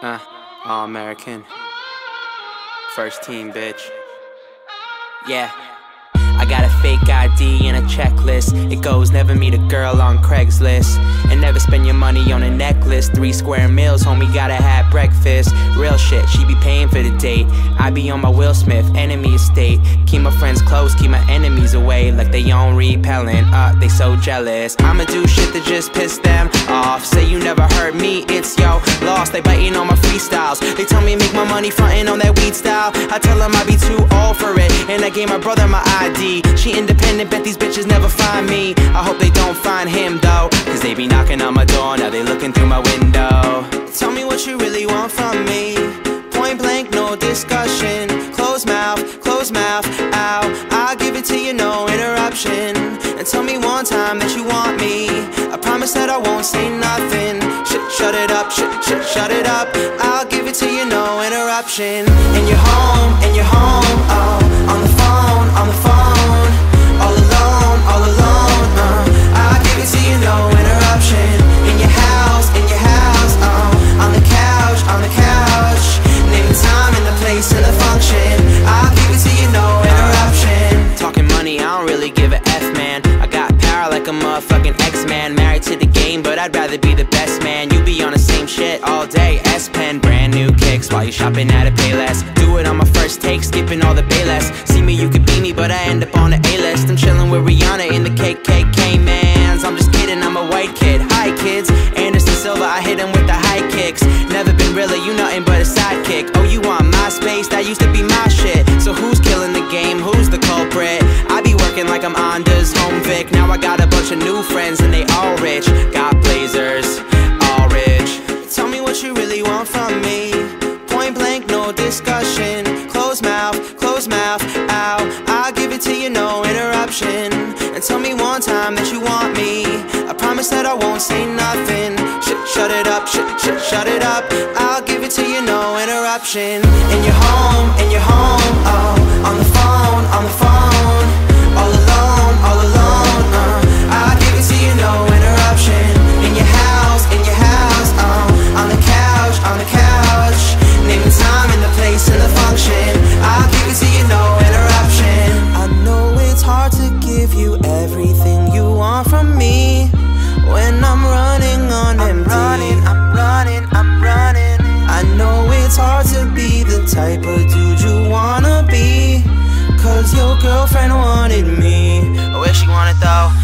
Uh, all American. First team, bitch. Yeah. I got a fake ID and a checklist. It goes never meet a girl on Craigslist. And never spend your money on a necklace. Three square meals, homie, gotta have breakfast. Real shit, she be paying for the date. I be on my Will Smith, enemy estate. Keep my friends close, keep my enemies away. Like they on repellent, uh, they so jealous. I'ma do shit that just piss them off. Say you never heard me, it's yo lost. They biting on my freestyles. They tell me make my money frontin' on that weed style. I tell them I be too old for it. And I gave my brother my ID. She independent, bet these bitches never find me. I hope they don't find him though. Cause they be knocking on my door, now they looking through my window. Tell me what you really want from me. Point blank, no discussion. Close mouth, close mouth, ow. I'll give it to you, no interruption. And tell me one time that you want me. That I won't say nothing. Shut, shut it up, shut, shut, shut it up. I'll give it to you, no interruption. And you're home, and you're home, oh. On the phone, on the phone. All alone, all alone, uh. I'll give it to you, no interruption. In your house, in your house, uh. On the couch, on the couch. Name the time and the place and the function. I'll give it to you, no interruption. Talking money, I don't really give a F, man. I got power like a motherfucking I'd rather be the best man. You be on the same shit all day. S-Pen, brand new kicks while you shopping at a Payless. Do it on my first take, skipping all the Payless. See me, you could be me, but I end up on the A-list. I'm chilling with Rihanna in the Caymans. I'm just kidding, I'm a white kid. Hi kids, Anderson Silva, I hit him with the high kicks. Never been really, you nothing but a sidekick. Oh, you want my space? That used to be my shit. So who's killing the game? Who's the culprit? I be working like I'm Anders Holm Vic. Now I got a bunch of new friends you really want from me. Point blank, no discussion. Close mouth, close mouth, ow. I'll give it to you, no interruption. And tell me one time that you want me. I promise that I won't say nothing. Shut, shut it up, shut, shut, shut it up. I'll give it to you, no interruption. In you're home, in you're home, girlfriend wanted me. I wish she wanted though.